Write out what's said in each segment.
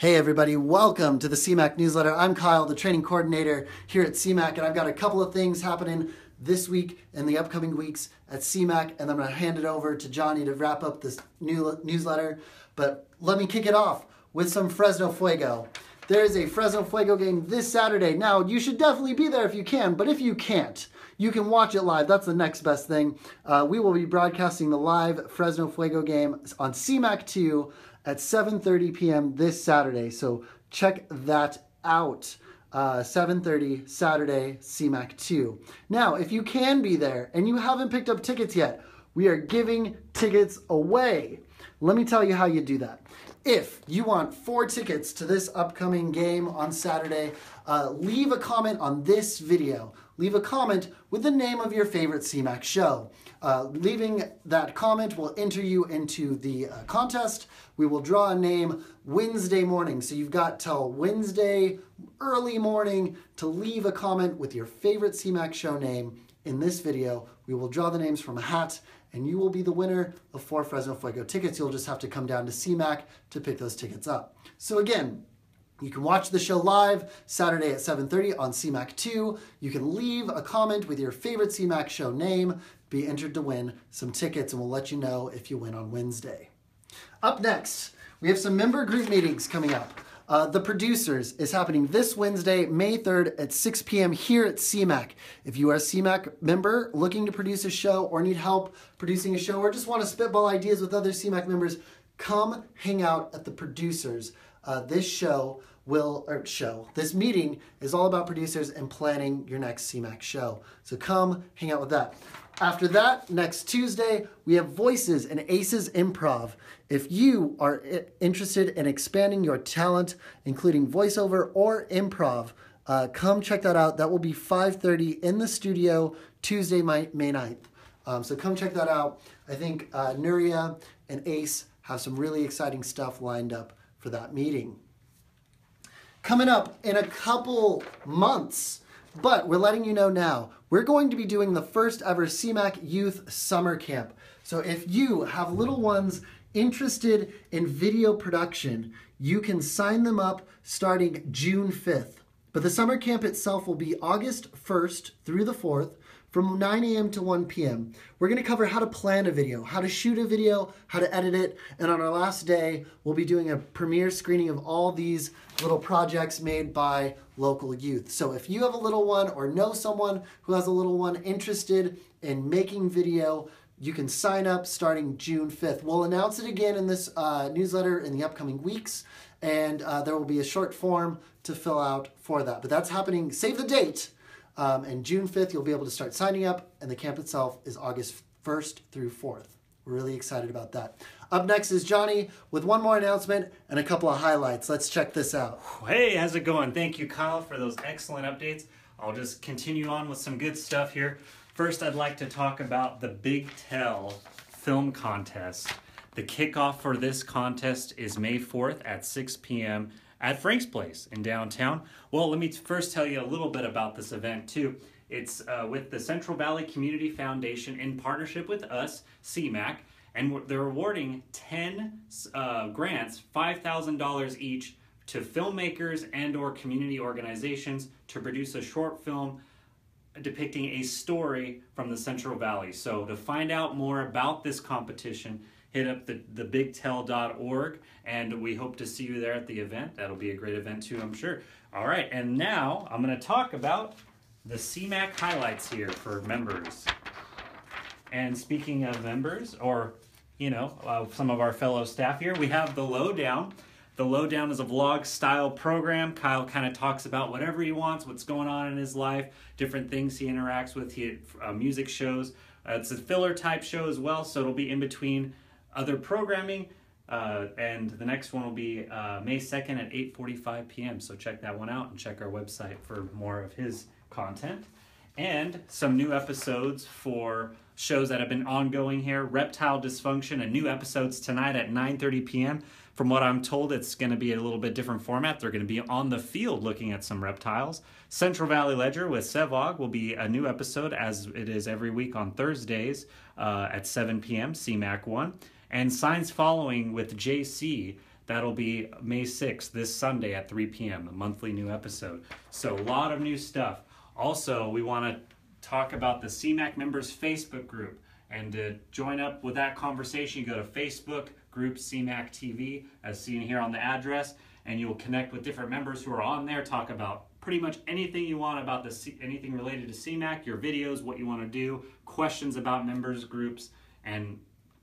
Hey everybody, welcome to the CMAC newsletter. I'm Kyle, the training coordinator here at CMAC, and I've got a couple of things happening this week and the upcoming weeks at CMAC, and I'm to hand it over to Johnny to wrap up this new newsletter. But let me kick it off with some Fresno Fuego. There is a Fresno Fuego game this Saturday. Now, you should definitely be there if you can, but if you can't, you can watch it live. That's the next best thing. Uh, we will be broadcasting the live Fresno Fuego game on CMAC 2 at 7.30 p.m. this Saturday. So check that out. Uh, 7.30 Saturday, CMAC 2. Now, if you can be there and you haven't picked up tickets yet, we are giving tickets away. Let me tell you how you do that. If you want four tickets to this upcoming game on Saturday, uh, leave a comment on this video. Leave a comment with the name of your favorite CMAC show. Uh, leaving that comment will enter you into the uh, contest. We will draw a name Wednesday morning. So you've got till Wednesday early morning to leave a comment with your favorite CMAC show name in this video. We will draw the names from a hat and you will be the winner of four Fresno Fuego tickets. You'll just have to come down to CMAC to pick those tickets up. So again, you can watch the show live Saturday at 7.30 on CMAC 2. You can leave a comment with your favorite CMAC show name, be entered to win some tickets, and we'll let you know if you win on Wednesday. Up next, we have some member group meetings coming up. Uh, the Producers is happening this Wednesday, May 3rd at 6 p.m. here at CMAC. If you are a CMAC member looking to produce a show or need help producing a show or just want to spitball ideas with other CMAC members, come hang out at the Producers. Uh, this show will, or show, this meeting is all about producers and planning your next CMAC show. So come hang out with that. After that, next Tuesday, we have Voices and Aces Improv. If you are interested in expanding your talent, including voiceover or improv, uh, come check that out. That will be 5.30 in the studio Tuesday, May 9th. Um, so come check that out. I think uh, Nuria and Ace have some really exciting stuff lined up for that meeting. Coming up in a couple months, but we're letting you know now, we're going to be doing the first ever CMAC Youth Summer Camp. So if you have little ones interested in video production, you can sign them up starting June 5th. But the summer camp itself will be August 1st through the 4th from 9 a.m. to 1 p.m. We're going to cover how to plan a video, how to shoot a video, how to edit it, and on our last day, we'll be doing a premiere screening of all these little projects made by local youth. So if you have a little one or know someone who has a little one interested in making video, you can sign up starting June 5th. We'll announce it again in this uh, newsletter in the upcoming weeks, and uh, there will be a short form to fill out for that. But that's happening, save the date, um, and June 5th, you'll be able to start signing up, and the camp itself is August 1st through 4th. We're really excited about that. Up next is Johnny with one more announcement and a couple of highlights. Let's check this out. Hey, how's it going? Thank you, Kyle, for those excellent updates. I'll just continue on with some good stuff here. First, I'd like to talk about the Big Tell Film Contest. The kickoff for this contest is May 4th at 6 p.m at Frank's Place in downtown. Well, let me first tell you a little bit about this event too. It's uh, with the Central Valley Community Foundation in partnership with us, CMAC, and they're awarding 10 uh, grants, $5,000 each, to filmmakers and or community organizations to produce a short film depicting a story from the Central Valley. So to find out more about this competition, hit up the, the bigtell.org and we hope to see you there at the event. That'll be a great event too, I'm sure. All right, and now I'm going to talk about the CMAC highlights here for members. And speaking of members, or you know, uh, some of our fellow staff here, we have the lowdown. The lowdown is a vlog style program. Kyle kind of talks about whatever he wants, what's going on in his life, different things he interacts with. He uh, music shows. Uh, it's a filler type show as well, so it'll be in between other programming. Uh, and the next one will be uh, May 2nd at 8.45 p.m. So check that one out and check our website for more of his content. And some new episodes for shows that have been ongoing here. Reptile Dysfunction, a new episodes tonight at 9.30 p.m. From what I'm told, it's going to be a little bit different format. They're going to be on the field looking at some reptiles. Central Valley Ledger with Sevog will be a new episode as it is every week on Thursdays uh, at 7 p.m. CMAC 1 and Signs Following with JC. That'll be May 6th, this Sunday at 3 p.m., a monthly new episode. So, a lot of new stuff. Also, we want to talk about the CMAC members Facebook group. And to join up with that conversation, you go to Facebook group CMAC TV, as seen here on the address, and you'll connect with different members who are on there, talk about pretty much anything you want about the C- anything related to CMAC, your videos, what you want to do, questions about members groups, and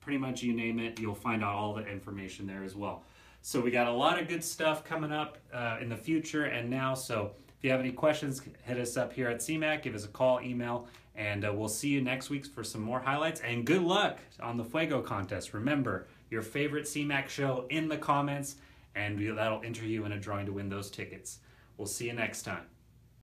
pretty much you name it, you'll find out all the information there as well. So we got a lot of good stuff coming up uh, in the future and now. So if you have any questions, hit us up here at CMAC, give us a call, email, and uh, we'll see you next week for some more highlights. And good luck on the Fuego contest. Remember your favorite CMAC show in the comments, and that'll enter you in a drawing to win those tickets. We'll see you next time.